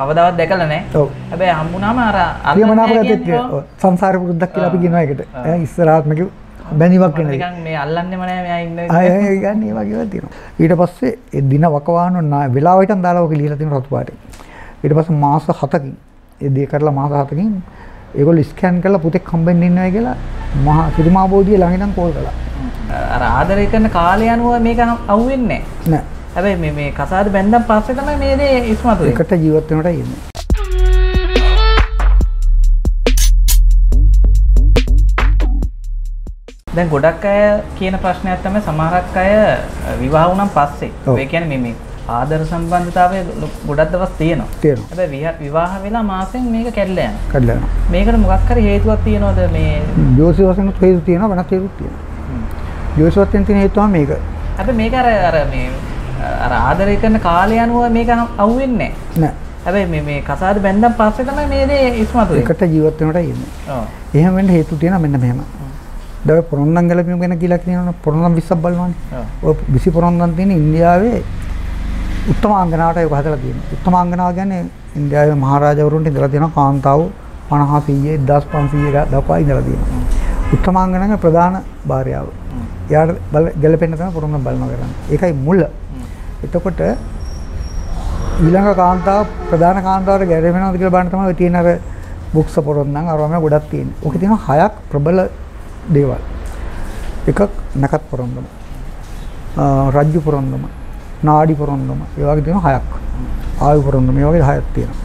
කවදාවත් දැකලා. ඔව්. හැබැයි හම්බුනාම අර අල්ලන්නේ ගතෙත් කියනවා. සංසාර පුරුද්දක් කියලා අපි. කියනවා ඒකට. ඉස්සරහාත්මක බැඳීමක් වෙන. නිකන් මේ අල්ලන්නෙම නැහැ මෙයා ඉන්න. අය ගන්න ඒ වගේ ඒවා තියෙනවා. ඊට පස්සේ ඒ දින වකවානු නා වෙලාවටම දාලා ඔක ලියලා තියෙන රතු පාටේ. ඊට පස්සේ මාස 7කින් ඒ දේ කරලා මාස 7කින් ඒගොල්ලෝ ස්කෑන් කරලා පුතෙක් හම්බෙන්න ඉන්නවා කියලා මහා සිරිමා බෝධිය ළඟ ඉඳන් කෝල් කළා. අර ආදරය කරන කාලය අනුව මේක අහුවෙන්නේ නැහැ. නෑ. හැබැයි මේ මේ කසාද බැන්දන් පස්සේ තමයි මේ දේ ඉස්මතු. එකට ජීවත් වෙනට ඉන්නේ. දැන් ගොඩක් අය කියන ප්‍රශ්නයක් තමයි සමහරක් අය විවාහ වුණාන් පස්සේ. ඒ කියන්නේ මේ ආදර සම්බන්ධතාවය ගොඩක් දවස් තියෙනවා. තියෙනවා. හැබැයි විහ- විවාහ වෙලා මාසෙන් මේක කැඩලා යනවා. කඩලා යනවා. මේකට මොකක් හරි හේතුවක් තියෙනවද මේ ජෝසි වශයෙන් හේතු තියෙනවා වෙනත් හේතුත් තියෙනවා. ජෝසි වශයෙන් තියෙන හේතුව මේක. හැබැයි මේක අර අර මේ අර ආදරය කරන කාලය අනුව මේක අහුවෙන්නේ නැහැ. හැබැයි මේ මේ කසාද බැන්දන් පස්සේ තමයි මේ දේ ඉස්මතු වෙන්නේ. එකට ජීවත් වෙනට ඉන්නේ. ඔව්. එහෙම වෙන්න හේතු තියෙනවා මෙන්න මෙහෙම. දැන් පොරොන්දම් ගැලපීම ගැන කියලා කියනවනේ පොරොන්දම් 20ක් බලනවානේ. ඔය 20 පොරොන්දම් තියෙන ඉන්දියාවේ උත්තමාංගනාවට ඒක හදලා තියෙනවා. උත්තමාංගනාව කියන්නේ ඉන්දියාවේ මහරජවරුන්ට ඉඳලා තියෙන කාන්තාව 50 100 1500 දක්වා ඉඳලා තියෙනවා. උත්තමාංගනාවේ ප්‍රධාන භාර්යාව. එයාට බල ගැලපෙන්න තමයි පොරොන්දම් බලනවා කරන්නේ. ඒකයි මුල. එතකොට ඊළඟ කාන්තාව ප්‍රධාන කාන්තාවට ගැලපෙනවද කියලා බලන්න තමයි ඔය තියෙන අර බුක්ස පොරොන්දම් අරවම ගොඩක් තියෙන්නේ. ඕකේ තියෙනවා හයක් ප්‍රබල දේවල්. එකක් නැකත් පොරොන්දම. ආ, රජ්ජු පොරොන්දම. නාඩි පොරොන්දම. ඒ වගේ තියෙනවා හයක්. ආයු පොරොන්දම. මේ වගේ හයක් තියෙනවා.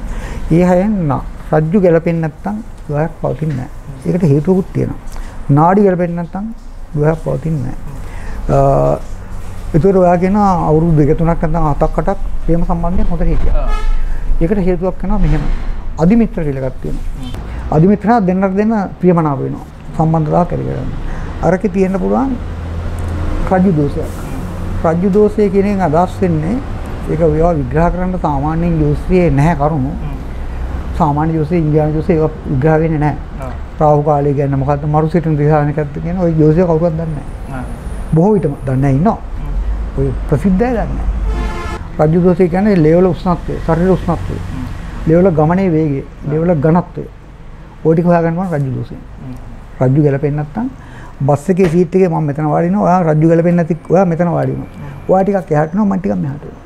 ඒ හයෙන් නා රජ්ජු ගැලපෙන්නේ නැත්නම් විවාහයක් පවතින්නේ නැහැ. ඒකට හේතුවකුත් තියෙනවා. නාඩි ගැලපෙන්නේ නැත්නම් විවාහයක් පවතින්නේ නැහැ. ඒතර ඔයා කියන අවුරුදු දෙක තුනක් නැත්නම් හතක් අටක් ප්‍රේම සම්බන්ධයක් හොඳට හිටියා. ඒකට හේතුවක් වෙනවා මෙහෙම. අදිමිත්‍ර කියලා එකක් තියෙනවා. අදිමිත්‍රා දෙන්නට දෙන්න ප්‍රියමනාප වෙනවා. සම්බන්ධතාව කරගෙන. අරකේ තියෙන්න පුළුවන් රජු දෝෂයක්. රජු දෝෂය කියන එක අදහස් වෙන්නේ ඒක ඒවා විග්‍රහ කරන්න සාමාන්‍යයෙන් ජෝතිෂයේ නැහැ කරුණු. සාමාන්‍ය ජෝතිෂයේ ඉන්දියානු ජෝතිෂයේ ඒවා විග්‍රහ වෙන්නේ නැහැ. රාහු කාලය කියන්නේ මොකද්ද මරු සිටින දිශානිකත්ද කියන ওই ජෝතිෂය කවුරුවත් දන්නේ නැහැ. බොහෝ විටම දන්නේ නැහැ ඉන්නවා. ඔය ප්‍රසිද්ධය දන්නේ නැහැ. රජු දෝෂය කියන්නේ ලේවල උෂ්ණත්වය, ශරීර උෂ්ණත්වය. ලේවල ගමනේ වේගය, ලේවල ඝනත්වය. ওই ටික හොයාගන්න ඕන රජු දෝෂයෙන්. රජ්ජු ගැලපෙන්නේ නැත්නම් බස් එකේ සීට් එකේ මම මෙතන වාඩි වෙනවා. ඔයා රජ්ජු ගැලපෙන්නේ නැති ඔයා මෙතන වාඩි වෙනවා. ඔයා ටිකක් එහාට යනවා මම ටිකක් මෙහාට යනවා.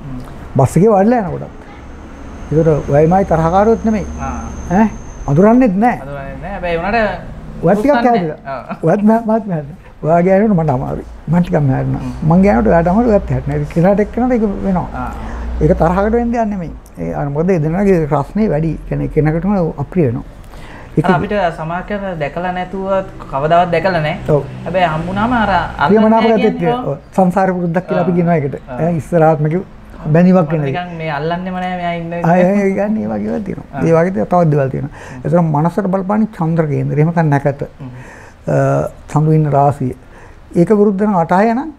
බස් එකේ වාඩිලා යනකොටත්. ඒකට ඔයමයි තරහකාරයොත් නෙමෙයි. ඈ අඳුරන්නේත් නැහැ. අද වන්නේ නැහැ. හැබැයි උනාට ඔයත් ටිකක්. ඔව්. ඔයත් මහත් මහත්. ඔයා ගෑනුට මට අමාරුයි. මම ටිකක් යනවා. මං ගෑනුට ඔයාට අමාරුයි ඔයත් එහාට. නේද? කෙනාට එක්කනට ඒක වෙනවා. ඒක තරහකට වෙන්න දෙයක් නෙමෙයි. ඒ අර මොකද ඒ දෙනාගේ රස්නේ වැඩි. කියන්නේ කෙනෙකුටම අප්‍රිය වෙනවා. ඒක අපිට සමාජයට දැකලා නැතුව කවදාවත් දැකලා නැහැ. ඔව්. හැබැයි හම්බුනාම අර අල්ලන්නේ ප්‍රියමනාප නැහැ ගතෙත් කියන්නේ ඔව්. සංසාර පුරුද්දක් කියලා අපි. කියනවා ඒකට. ඉස්සරහාත්මක බැඳීමක් වෙන එක. නිකන් මේ අල්ලන්නෙම නැහැ මෙයා ඉන්න අය අය ගන්න ඒ වගේ ඒවා තියෙනවා. ඒ වගේ තවත් දේවල් තියෙනවා. ඒතර මනසට බලපාන්නේ චන්ද්‍ර කේන්ද්‍රය. එහෙම නැකත. චන්දු ඉන්න රාශිය. ඒක විරුද්ධ වෙන 8 නම්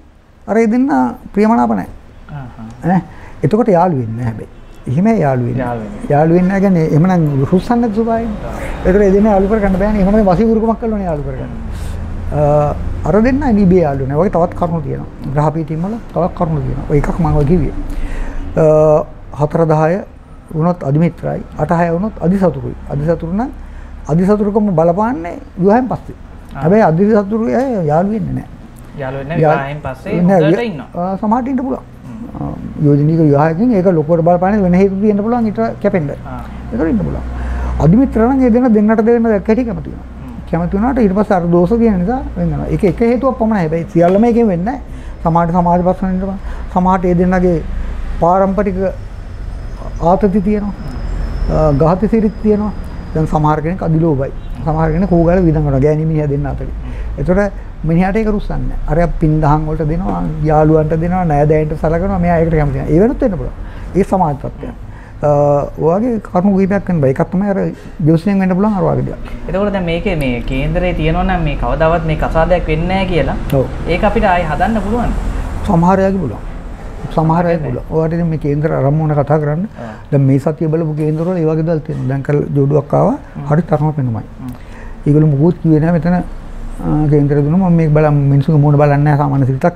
අර ඒ දෙන්න ප්‍රියමනාප නැහැ. ඈ එතකොට යාළු වෙන්නේ නැහැ හැබැයි. එහෙම යාළු වෙන්නේ. යාළු වෙන්නේ. නැහැ කියන්නේ එහෙමනම් රුස්සන්න සුභායි. ඒතර ඒ දෙන්න යාළු කරගන්න බෑනේ. එහෙමනම් වසීවුරුකමක් කළෝනේ යාළු කරගන්න. අර දෙන්න නිබේ යාළු වෙනවා. වගේ තවත් කරුණු තියෙනවා. ග්‍රහ පීඨින් වල තවත් කරුණු තියෙනවා. ඔය එකක් මම ඔය කිව්වේ. 4 10 වුණොත් අදිමිත්‍රායි 8 6 වුණොත් අදිසතුරුයි. අදිසතුරු නම් අදිසතුරුකම බලපාන්නේ විවාහයෙන් පස්සේ. හැබැයි අදිසතුරු අය යාළු වෙන්නේ නැහැ. යාළු වෙන්නේ විවාහයෙන් පස්සේ හොඳට ඉන්නවා. සමහරට ඉන්න පුළුවන්. යෝජනික විවාහකින් ඒක ලොකුවට බලපාන්නේ වෙන හේතු තියෙන්න පුළුවන් ඊට කැපෙන්න. ඒකට ඉන්න පුළුවන්. අදිමිත්‍ර නම් ඒ දෙන දෙන්නට දෙන්න කැටි කැමති වෙනවා. කැමති වුණාට ඊට පස්සේ අර දෝෂ තියෙන නිසා වෙනවා. ඒක එක හේතුවක් පමණයි. හැබැයි සියල්ලම එකෙන් වෙන්නේ නැහැ. සමාජ සමාජ ප්‍රශ්න පුළුවන්. සමාජට ඒ දෙන්නගේ පාරම්පරික ආතති තියෙනවා. ඝාත සිරිත් තියෙනවා. දැන් සමහර කෙනෙක් අදිලෝභයි. සමහර කෙනෙක් කෝගාල. ගෑණි මිනිහා දෙන්න අතරේ. ඒතකොට මිනිහාට ඒක රුස්සන්නේ. අර පින් දහම් වලට දෙනවා, යාළුවන්ට දෙනවා, නෑදෑයන්ට සලකනවා. මෙයා ඒකට කැමති නැහැ. ඒ වෙනුත් වෙන්න පුළුවන්. ඒ සමාජ තත්ත්වයක්. ඔයගේ කරුණු කීපයක් වෙන බෑ. එකක් තමයි අර ජෝසියෙන් වෙන්න පුළුවන් අර වගේ දෙයක්. එතකොට දැන් මේකේ මේ කේන්දරේ තියෙනවා නම් මේ කවදාවත් මේ කසාදයක් වෙන්නේ නැහැ කියලා. ඔව්. ඒක අපිට ආයි හදන්න පුළුවන්. සමහර අයගේ පුළුවන්. සමහර අය පුළුවන්. ඔයාලට ඉතින් මේ කේන්දර ආරම්භ වුණ කතා කරන්න. දැන් මේ සතිය බලපු කේන්දරවල ඒ වගේ දේවල් තියෙනවා. දැන් කල් ජෝඩුවක් ආවා. හරි තරම පෙනුමයි. ඒගොල්ලෝ මුකුත් කිව්වේ නැහැ මෙතන කේන්දර දුන්නා මම මේක බලන් මිනිස්සුගේ මූණ බලන්නේ නැහැ සාමාන්‍ය සිතක්.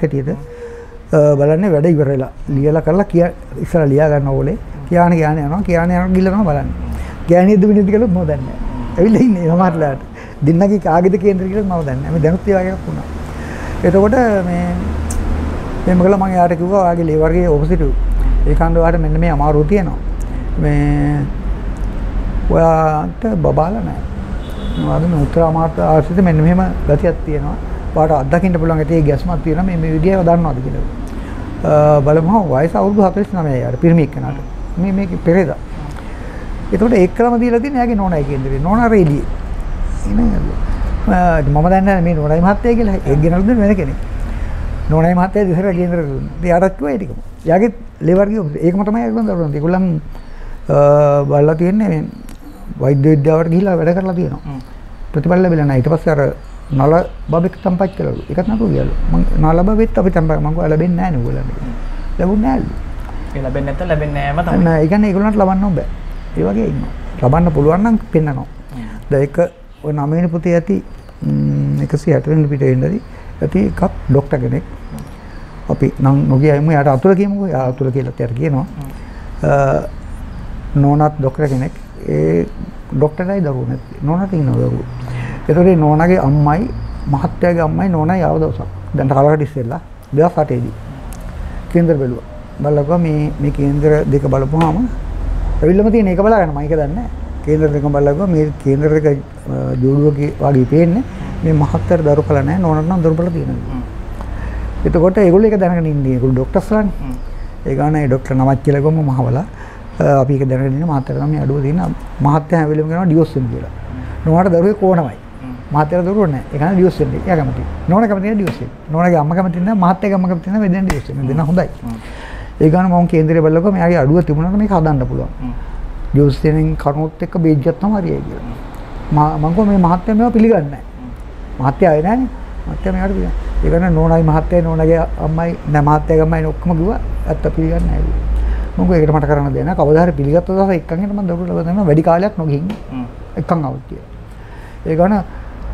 අ, බලන්නේ වැඩ ඉවර වෙලා ලියලා කරලා කිය ඉස්සරහ ලියා ගන්න ඕලේ කියාන කියන යනවා කියන යනවා ගිහලා තමයි බලන්නේ. ගෑණියද වෙනද කියලා මම දන්නේ නැහැ. ඇවිල්ලා ඉන්නේ සමහරලාට. දින්නගේ කාගෙද කේන්දර කියලා මම දන්නේ නැහැ. මේ දැනුත් ඒ වගේ එකක් වුණා. එතකොට මේ මේ මොකද මම යාට කිව්වා ඔයාගේ ලේ වර්ගයේ ඔපොසිටිව්. ඒ කන්ද ඔයාට මෙන්න මේ අමාරුව තියෙනවා. මේ ඔයාට බබාලා නැහැ. මොනවද මේ උත්තර අමාත්‍ය ආශ්‍රිත මෙන්න මෙහෙම ගතියක් තියෙනවා. ඔයාට අත්දකින්න පුළුවන් ඇටි ඒ ගැස්මක් තියෙනවා මේ මේ විදියව දන්නවද කියලා. අ බලමු වයස අවුරුදු 49 යාර පිරිමි එක්කනට. මේ මේක පෙරේදා. එතකොට එක්කම දීලා තියෙන එයාගේ නෝනයි කේන්දරේ. නෝනා රේඩියේ. එනේ මම දන්නේ නැහැ මේ නෝනයි මහත්තයා කියලා. ඒක ගෙනල්ලා දුන්නේ වෙන කෙනෙක්. නෝනයි මහත්තයා දිසර කේන්දර දුන්නා. ඉතින් යාටත් කිව්වා ඒ ටිකම. යාගේ ලෙවර් ගියෝ ඒකම තමයි ඒගොල්ලන් දරුවන්. ඒගොල්ලන් බලලා තියෙන්නේ මේ වෛද්‍ය විද්‍යාවට ගිහිල්ලා වැඩ කරලා තියෙනවා. ප්‍රතිඵල ලැබිලා නැහැ. ඊට පස්සේ අර නල බබෙක් තම්පත් කළලු. ඒකත් නතු ගියලු. මං නල බබෙත් අපි තම්ප මං කිව්වා ලැබෙන්නේ නැහැ නේ ඔයගොල්ලන්ට. ලැබුණේ නැහැලු. ඒ ලැබෙන්නේ නැත්නම් ලැබෙන්නේ නැහැම තමයි. නෑ ඒ කියන්නේ ඒගොල්ලන්ට ලබන්න බෑ. ඒ වගේ ඉන්නවා. ලබන්න පුළුවන් නම් පෙන්නනවා. දැන් ඒක ඔය නවවෙනි පුතේ ඇති 160 වෙනි පිටේ ඉඳලා ඇති එකක් ඩොක්ට කෙනෙක්. අපි නම් නොගිය අයම යට අතුර කියමුකෝ. යා අතුර කියලා තර කියනවා. නෝනත් ඩොක්ටර් කෙනෙක්. ඒ ඩොක්ටර්ලයි දරුවෝ නැති නෝනට ඉන්නව දරුවෝ. ඒතකොට නෝනාගේ අම්මයි මහත්තයාගේ අම්මයි නෝනා යාව දවසක්. දැන් කාලකට ඉස්සෙල්ලා 2008 දී කේන්දර බැලුවා. බලලා මේ මේ කේන්දර දෙක බලපුවාම ඇවිල්ලාම තියෙන එක බලාගන්න මම. ඒක දන්නේ කේන්දර දෙක බලලා මේ කේන්දර දෙක ජෝඩුවගේ වගේ පේන්නේ. මේ මහත්තයාට දරුපල නැහැ නෝනට නම් දරුපල තියෙනවා. එතකොට ඒගොල්ලෝ ඒක දැනගෙන ඉන්නේ. ඒගොල්ලෝ ડોක්ටර්ස්ලානේ. ඒ ගානේ ડોක්ටර් නමක් කියලා ගොම මහවලා අපි ඒක දැනගෙන ඉන්න මහත්තයාට තමයි අඩුව තියෙන මහත්තයා හැම වෙලෙම කියනවා ඩිවෝස් වෙන්න කියලා. නෝනට දරුවේ කොනමයි. මහත්තයාට දරුවෝ නැහැ. ඒ කියන්නේ ඩිවෝස් වෙන්න. එයා කැමති. නෝන කැමති නැහැ ඩිවෝස් වෙන්න. නෝනගේ අම්මා කැමති නැහැ මහත්තයාගේ අම්මා කැමති නැහැ වෙදෙන් ඩිවෝස් වෙන්න. දෙන්න හොඳයි. ඒ ගාන මම කේන්දරේ බලලකෝ මෙයාගේ අඩුව තිබුණාට මේක හදන්න පුළුවන්. ඩිවෝස් දෙනින් කරුණොත් එක්ක බේජ්ජක් තමයි හරියයි කියලා. මම කිව්වා මේ මහත්තයා මේවා පිළිගන්නේ නැහැ. මහත්තයා ආවේ නෑනේ. මහත්තයා මෙයාට කිව්වා. ඒක නේ නෝනායි මහත්තයයි නෝනාගේ අම්මයි නෑ මහත්තයාගේ අම්මයි ඔක්කොම කිව්වා ඇත්ත පිළිගන්නේ නෑ. මොකද ඒකට මට කරන්න දෙයක් නෑ. කවදා හරි පිළිගත්ත දවස එක්කන් හිට මම දොරට ගදනවා වැඩි කාලයක් නොගින්. එක්කන් આવුත් කියලා. ඒ ගාන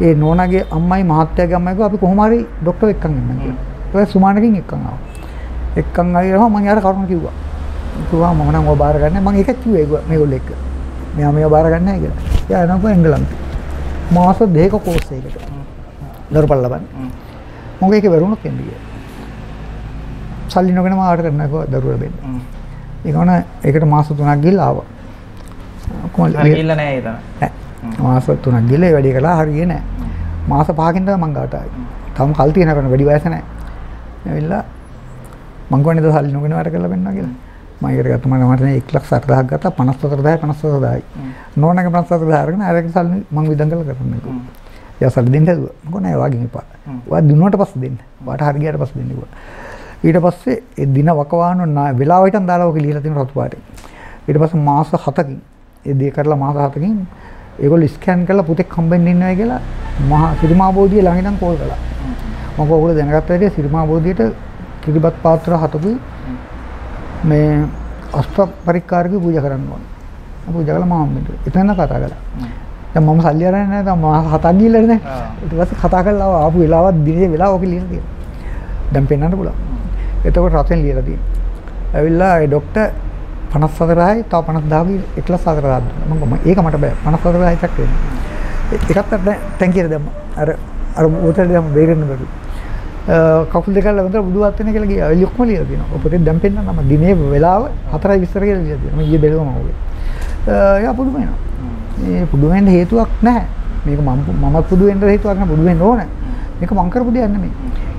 ඒ නෝනාගේ අම්මයි මහත්තයාගේ අම්මයි කිව්වා අපි කොහොම හරි ડોක්ටර් එක්කන් එන්න කියලා. ඊට සුමානකින් එක්කන් ආවා. එක්කන් ආවිලා මම යාර කරුණ කිව්වා. කිව්වා මම නම් ඔය බාර ගන්න මම ඒක කිව්වා මේගොල්ලෝ එක්ක. මෙයා මේව බාර ගන්න නැහැ කියලා. එයා යනවා එංගලන්තේ. මාස දෙක කෝස් එකකට. දරුපල් ලබන්න. මොකද ඒක වැරුණොත් එන්නේ කියලා. සල්ලි නොගෙන මාට කරන්නකෝ දරුවෝ ලැබෙන්න. ඒක වුණ ඒකට මාස 3ක් ගිහලා ආවා. කොහොමද ගිහිල්ලා නැහැ ඒ තමයි. මාස 3ක් ගිහලා වැඩි කළා හරියේ නෑ. මාස 5කින් තමයි මං ගාට ආවේ. තාම කල් තියෙන කරන වැඩි වයස නෑ. ඇවිල්ලා මං කියන්නේ සල්ලි නොගෙන වැඩ කරලා බෙන්නවා කියලා. මම ඒකට ගත්ත මම මට 1,80,000ක් ගත්තා 54000 54000යි. නෝනගේ 54000 අරගෙන අරගෙන සල්ලි මං විදන් කරලා කරන්නේ. යා සල්ලි දෙන්න හදුවා. මොකෝ නෑ වාගෙන් එපා. ඔයා දුන්නාට පස්සේ දෙන්න. වාට හරි ගියාට පස්සේ දෙන්න කිව්වා. ඊට පස්සේ ඒ දින වකවානු වෙලාව හිටන් දාලා ඔක ලියලා තියෙන රතු පාටේ. ඊට පස්සේ මාස 7කින් ඒ දේ කරලා මාස 7කින් ඒගොල්ලෝ ස්කෑන් කරලා පුතෙක් හම්බෙන්න ඉන්නවා කියලා මහා සිරිමා බෝධිය ළඟ ඉඳන් කෝල් කළා. මම ඔයගොල්ලෝ දැනගත්ත හැටි සිරිමා බෝධියට කිරිබත් පාත්‍ර හතකුයි මේ අෂ්ට පරික්කාරකේ පූජා කරන්න ඕන. පූජා කළා මම. එතන කතා කළා. දැන් මම සල්ලි අරගෙන නැහැ දැන් මාස හතක් ගිහලා නේ. ඊට පස්සේ කතා කරලා ආපු වෙලාවක් දිනේ වෙලාව ඔක ලියලා තියෙනවා. දැන් පෙන්වන්න පුළුවන්. එතකොට රතෙන් ලියලා තියෙනවා. ඇවිල්ලා ඒ ડોක්ටර් 54000යි තව 50000යි 14000ක් දුන්නා. මම ඒක මට බෑ 54000යි එකක් වෙනවා. දැන් කියලා දැම්මා. අර අර උතර දැම්ම බේරෙන්න බැරි. කකුල් දෙක අල්ල වන්දර බුදු වත්නේ කියලා ගියා. ඔක්කොම ලියලා තියෙනවා. ඔය පොතේ දැන් පෙන්නන්න නම් දිනේ වෙලාව 4යි 20 කියලා ලියලා තියෙනවා. මම ඊයේ බැලුවම ඔගේ. එයා පුදුම වෙනවා. මේ පුදුම වෙන්න හේතුවක් නැහැ. මේක මම මම පුදු වෙන්න හේතුවක් නැහැ. පුදු වෙන්න ඕනේ. මේක මං කරපු දෙයක් නෙමෙයි.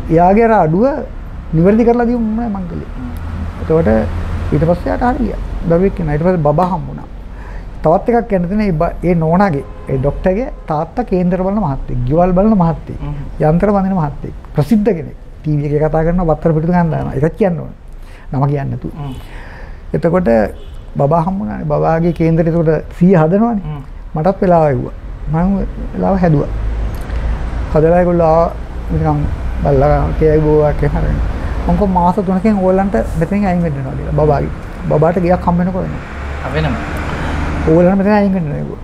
එයාගේ අර අඩුව නිවැරදි කරලා දීමු මම කළේ. එතකොට ඊට පස්සේ යාට හරි ගියා. දරුවෙක් කෙනා ඊට පස්සේ බබා හම්බුණා. තවත් එකක් කියන්න තියෙන ඒ නෝනාගේ ඒ ડોක්ටර්ගේ තාත්තා කේන්දර බලන මහත්තයෙක්, ගෙවල් බලන මහත්තයෙක්, යන්ත්‍ර බඳින මහත්තයෙක්, ප්‍රසිද්ධ කෙනෙක්. ටීවී එකේ කතා කරනවා, වත්තර පිටු ගන්න දානවා. ඒකත් කියන්න ඕන. නම කියන්නේ නැතු. එතකොට බබා හම්බුණානේ. බබාගේ කේන්දරේ එතකොට 100 හදනවනේ. මටත් වෙලාව ආවුවා. මම වෙලාව හැදුවා. හදලා ඒගොල්ලෝ නිකන් බල්ලා කෑයි බෝවා කියලා හරිනේ. මොකද මාස 3කින් ඕගොල්ලන්ට මෙතනින් අයින් වෙන්න වෙනවා කියලා බබාගේ. බබාට ගියක් හම්බ වෙනකොට වෙනවා. වෙනම. ඕගොල්ලන් මෙතන අයින් වෙනවා.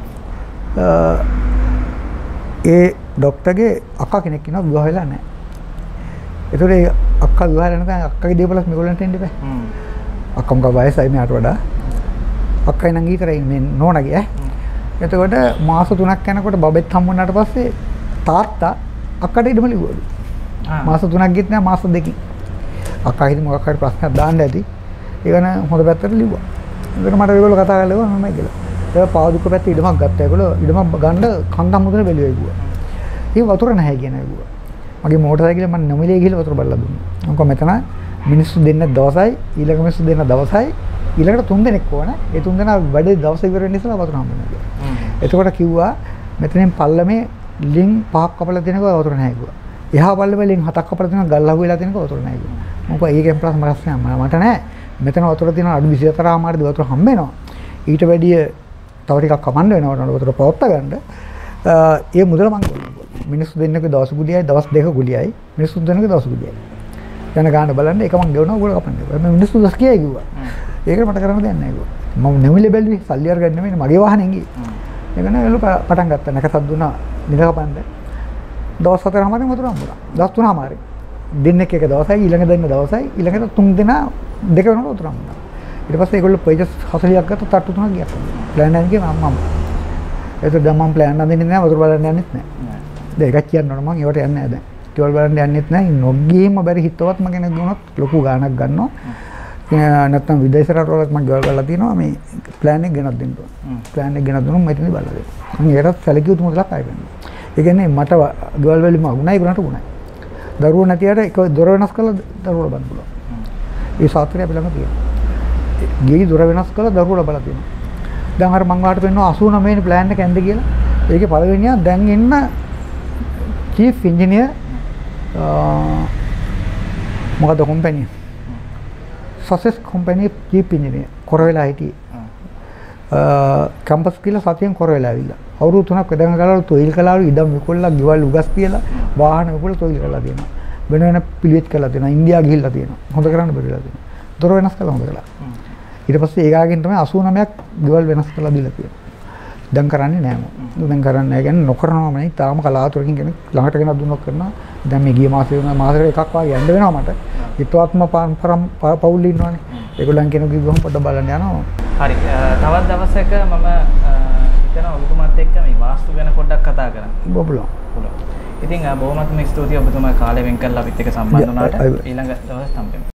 ඒ ડોක්ටර්ගේ අක්කා කෙනෙක් ඉන්නවා විවාහ වෙලා නැහැ. ඒතකොට ඒ අක්කා විවාහ වෙලා නැත්නම් අක්කගේ දේපලක් මේගොල්ලන්ට එන්න බෑ. අක්කම්ගේ වයසයි මෙයාට වඩා. අක්කයි නංගී කරයි මේ නෝනගේ ඈ. එතකොට මාස 3ක් යනකොට බබෙත් හම්බුනාට පස්සේ තාත්තා අක්කට ඉඩම ලිව්වලු. මාස 3ක් ගියත් නෑ මාස දෙකකින්. අක්කා හිතේ මොකක් හරි ප්‍රශ්නයක් දාන්න ඇති. ඒකන හොඳ පැත්තට ලිව්වා. එතකොට මට ඒගොල්ලෝ කතා කරලා ලිව්වා මමයි කියලා. ඒක පාදුක පැත්තේ ඉඩමක් ගත්තා. ඒගොල්ලෝ ඉඩම ගන්න කන්දම් මුදල බැලුවා ඒගොල්ලෝ. ඒ වතුර නැහැ කියන ඒගොල්ලෝ. මගේ මෝටර් සයිකලේ මම නොමිලේ ගිහලා වතුර බලලා දුන්නා. මොකද මෙතන මිනිස්සු දෙන්න දවසයි ඊළඟ මිනිස්සු දෙන්න දවසයි ඊළඟට තුන් දෙනෙක් ඕන. ඒ තුන් දෙනා වැඩේ දවස් ඉවර වෙන්න ඉස්සෙල්ලා වතුර කියලා. එතකොට කිව්වා මෙතනින් පල්ලමේ ලින් පහක් කපලා දෙනක වතුර නැහැ කිව්වා. එහා පල්ලමේ ලින් හතක් කපලා දෙනක ගල් අහු වෙලා දෙනක වතුර නැහැ කිව්වා. මොකද ඒකෙන් ප්‍රශ්න ප්‍රශ්නයක් මට නැහැ. මෙතන වතුර තියෙන අඩු 24 මාර්ග වතුර හම්බ වෙනවා. ඊට වැඩිය තව ටිකක් කමන්න වෙනවා වතුර පවත්ත ගන්න. ඒ මුදල මං මිනිස්සු දෙන්නක දවස් ගුලියයි දවස් දෙක ගුලියයි මිනිස්සු දෙන්නක දවස් ගුලියයි. යන ගාන බලන්න එක මං ගෙවනවා ඔයගොල්ලෝ කපන්න. මම මිනිස්සු දස් කියයි කිව්වා. ඒක මට කරන්න දෙයක් නැහැ කිව්වා. මම නෙමිලි බැලුවේ සල්ලි අරගෙන නෙමෙයි මගේ වාහනේ ගියේ. ඒක නෑ එළු පටන් ගත්තා. නැකසක් දුන්නා. නිල කපන්න. දවස් හතරම හරිය වතුර හම්බුණා. දවස් තුනම හරිය. දෙන්නෙක් එක දවසයි ඊළඟ දෙන්න දවසයි ඊළඟට තුන් දෙනා දෙක වෙනකොට වතුර හම්බුණා. ඊට පස්සේ ඒගොල්ලෝ පේජස් 40ක් ගත්තා තට්ටු තුනක් ගියා. ප්ලෑන් එකකින් මම මම. ඒක දැන් මම ප්ලෑන් අදින්නේ නැහැ වතුර බලන්න යන්නෙත් නැහැ. දැන් එකක් කියන්න ඕන මම ඒවට යන්නේ නැහැ දැන්. ටිවල් බලන්න යන්නෙත් නැහැ. නොගියම බැරි හිතවත්ම කෙනෙක් දුනොත් ලොකු ගාණක් ගන්නවා. නැත්තම් විදේශ රටවලත් මම ගෙවල් බලලා තියෙනවා මේ ප්ලෑන් එක ගෙනත් දෙන්න. ප්ලෑන් එක ගෙනත් දුන්නොත් මෙතනදි බලලා දෙන්න. මම ඒකත් සැලකිය යුතු මුදලක් ආයෙ වෙනවා. ඒ කියන්නේ මට ගෙවල් වලින්ම වුණා ඒගොල්ලන්ට වුණා. දරුවෝ නැතිවට එක දොර වෙනස් කරලා දරුවෝ බලන්න පුළුවන්. ඒ සාත්‍රය අපි ළඟ තියෙනවා. ගේ දොර වෙනස් කරලා දරුවෝ ලබලා තියෙනවා. දැන් අර මං වාට පෙන්නවා 89 වෙනි ප්ලෑන් එක ඇන්ද කියලා. ඒකේ පළවෙනියා දැන් එන්න චීෆ් ඉංජිනියර් මොකද කොම්පැනි සොසෙස් කොම්පැනි ජීප් ඉංජිනේර් කොර වෙලා හිටියේ. කැම්පස් කියලා සතියෙන් කොර වෙලා ඇවිල්ලා. අවුරුදු තුනක් වැඩම කරලා තොইল කලාවලු ඉඩම් විකුණලා ගෙවල් උගස් තියලා වාහන විකුණලා තොইল කරලා දෙනවා වෙන වෙන පිළිවෙත් කරලා දෙනවා ඉන්දියාව ගිහිල්ලා තියෙනවා. හොඳ කරන්න බැරිලා දෙනවා දොර වෙනස් කළා හොඳ කරලා ඊට පස්සේ ඒගාගෙන් තමයි 89ක් ගෙවල් වෙනස් කරලා දීලා තියෙනවා දැන් කරන්නේ නැහැ මම. දැන් කරන්නේ නැහැ කියන්නේ නොකරනවා මම තාම කලාතුරකින් කෙනෙක් ළඟට ගෙන දුන්නොත් කරනවා. දැන් මේ ගිය මාසේ වෙන මාසෙකට එකක් වගේ යන්න වෙනවා මට. හිතවත්ම පරම් පවුල් ඉන්නවනේ. ඒගොල්ලන් කෙනෙක් ගිහුවම පොඩ්ඩක් බලන්න යනවා. හරි තවත් දවසක මම හිතන ඔබතුමත් එක්ක මේ වාස්තු ගැන පොඩ්ඩක් කතා කරන්න. බබුලෝ. ඉතින් බොහොමත්ම ස්තුතියි ඔබතුමා කාලය වෙන් කරලා අපිත් එක්ක සම්බන්ධ වුණාට ඊළඟ දවස් හම්බෙමු.